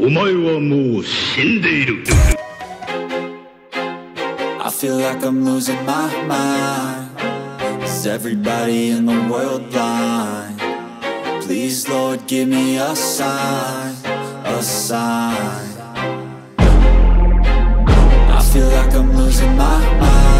お前はもう死んでいる I feel like I'm losing my mind Is everybody in the world blind? Please Lord give me a sign, a sign I feel like I'm losing my mind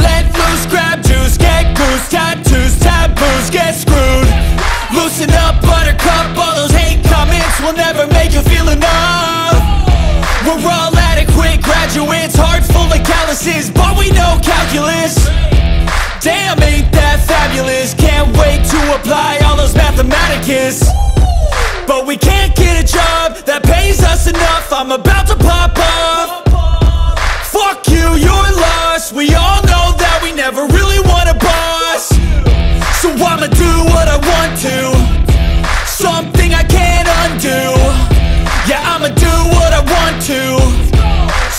let loose, grab juice, get goose, tattoos, taboos, get screwed. Loosen up, buttercup, all those hate comments will never make you feel enough. We're all adequate graduates, heart full of calluses, but we know calculus. Damn, ain't that fabulous? Can't wait to apply all those mathematicus. But we can't get a job that pays us enough. I'm about to